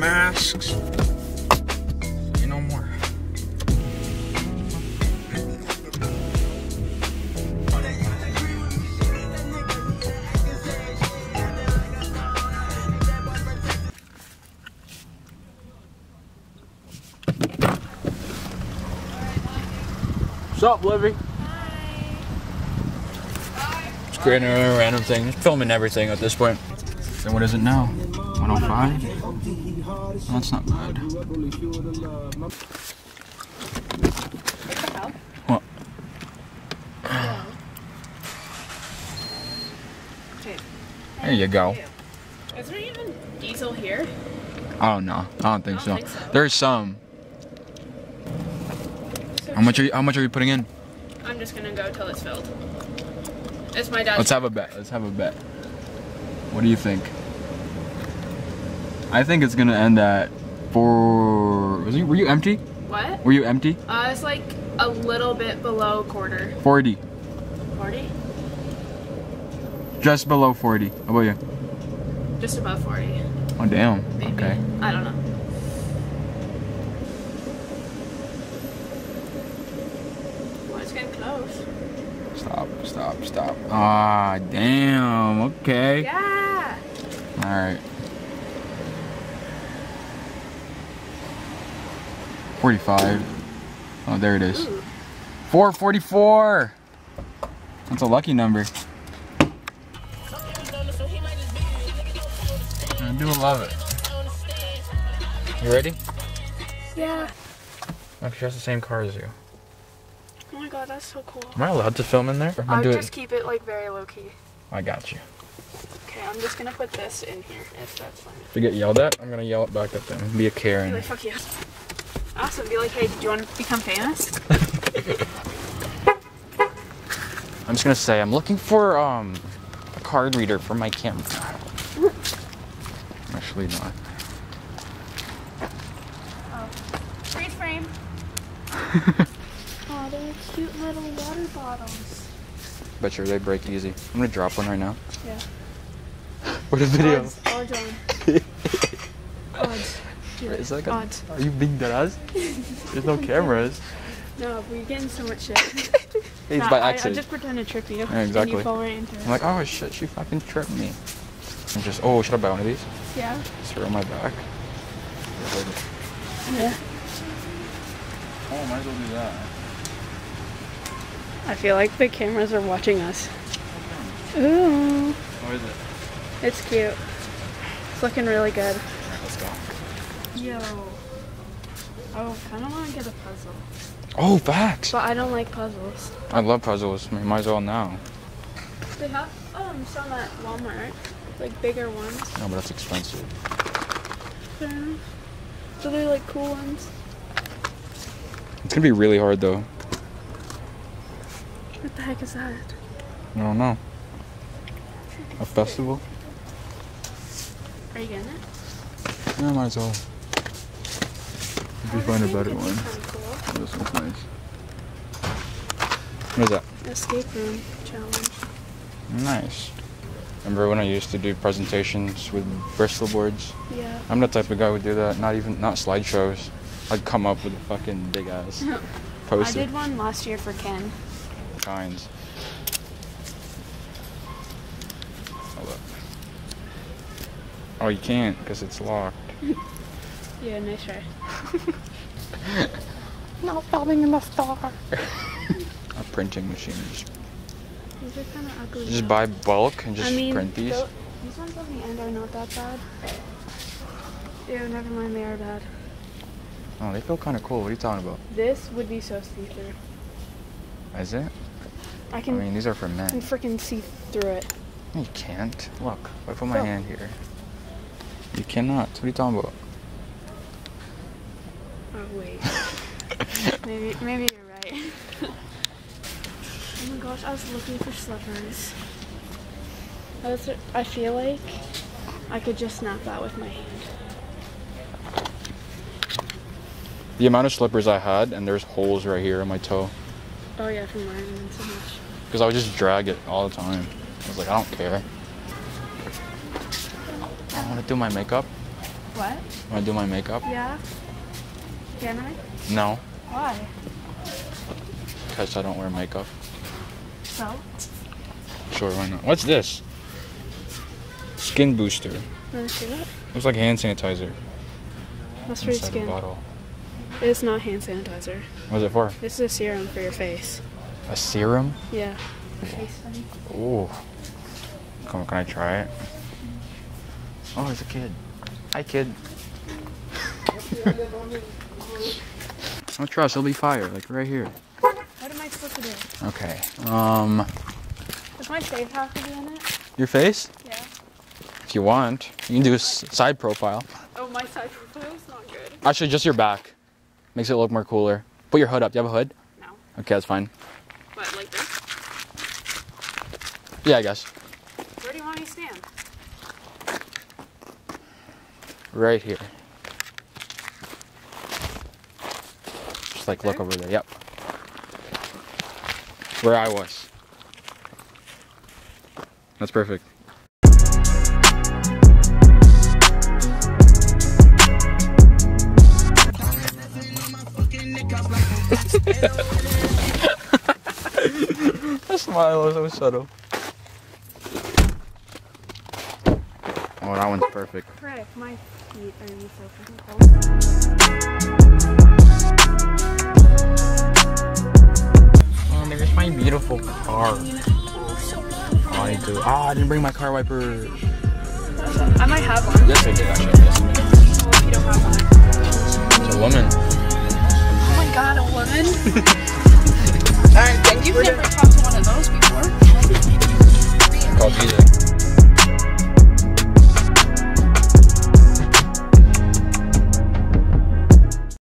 masks. You no more. What's up, Livy? Just creating a random thing, just filming everything at this point. And what is it now? 105? Oh, that's not bad. What? There you go. Is there even diesel here? Oh, I don't know. I don't think, I so. don't think so. There's some. How much are you? How much are you putting in? I'm just gonna go till it's filled. It's my dad's. Let's have a bet. Let's have a bet. What do you think? I think it's gonna end at four. Was you? Were you empty? What? Were you empty? Uh, it's like a little bit below quarter. Forty. 40? Just below forty. How about you? Just above 40. Oh damn. Maybe. Okay. I don't know. Well, it's getting close. Stop. Stop. Stop. Ah damn. Okay. Yeah! All right. 45. Oh, there it is. 444. That's a lucky number. I do love it. You ready? Yeah. Oh, she has the same car as you. Oh my god, that's so cool. Am I allowed to film in there? Or am I I would do just it? keep it like very low key. I got you. Okay, I'm just gonna put this in here if that's fine. If you get yelled at, I'm gonna yell it back at them. Be a Be Karen. like, fuck you. Awesome. Be like, hey, do you want to become famous? I'm just gonna say I'm looking for um a card reader for my camera. Actually not. Oh. Freeze frame. oh, they're cute little water bottles. Bet you they break easy. I'm gonna drop one right now. Yeah. For the video. Odds. Odds on. Odds. Do it. Is that gonna- Odds. Are you being dead ass? There's no cameras. No, we're getting so much shit. It's Nah, by I, I just pretend to trip you. Yeah, And exactly. you fall right into it. I'm like, oh shit, she fucking tripped me. I'm just, oh, should I buy one of these? yeah. Just throw it on my back. Yeah. Oh, might as well do that. I feel like the cameras are watching us. Ooh. What is it? It's cute. It's looking really good. Yo. Oh, kind of want to get a puzzle. Oh, facts. But I don't like puzzles. I love puzzles. I mean, might as well now. They have um some at Walmart, like bigger ones. No, but that's expensive. Fair enough. So they're like cool ones. It's gonna be really hard though. What the heck is that? I don't know. A festival? Are you getting it? Yeah, might as well. If you find a better thing could be one. cool. Oh, this one's nice. What is that? Escape room challenge. Nice. Remember when I used to do presentations with Bristol boards? Yeah. I'm the type of guy who would do that. Not even not slideshows. I'd come up with a fucking big ass poster. I did one last year for Ken. Kinds. Hold up. Oh, you can't because it's locked. Yeah, nice try. Not filming in the store. a printing machine. Just, These are kind of ugly. just though. buy bulk and just I mean, print these. tho- these ones on the end are not that bad. Ew, never mind, they are bad. Oh, they feel kind of cool. What are you talking about? This would be so see-through. Is it? I can. I mean, these are for men. I can freaking see through it. You can't. Look, I put my Oh. hand here. You cannot. What are you talking about? Oh wait. maybe maybe you're right. oh my gosh, I was looking for slippers. I, was, I feel like I could just snap that with my hand. The amount of slippers I had, and there's holes right here on my toe. Oh yeah, from wearing them so much. Because I would just drag it all the time. I was like, I don't care. I want to do my makeup. What? Wanna do my makeup? Yeah. Can I? No, Why? because I don't wear makeup. So? Sure, why not? What's this? Skin booster. Wanna see that? Looks like hand sanitizer. That's for your skin. bottle. It's not hand sanitizer. What's it for? This is a serum for your face. A serum? Yeah. Ooh. Come, can I try it? Oh, it's a kid. Hi, kid. Don't trust, it'll be fire, like right here. What am I supposed to do? Okay. Um, Does my face have to be in it? your face? Yeah. If you want, you can do a s- side profile. Oh, my side profile's not good. Actually, just your back. Makes it look more cooler. Put your hood up. Do you have a hood? No. Okay, that's fine. But like this? Yeah, I guess. Where do you want me to stand? Right here. Just like look over there. Yep. Where I was. That's perfect. that smile was so subtle. Oh, that one's perfect. Frick, my feet are in so freaking cold. beautiful car. Oh, I do. Ah, I didn't bring my car wiper. I might have one. Yes, I did actually. Yes. You don't have one. It's a woman. Oh my god, a woman? Alright, thank you for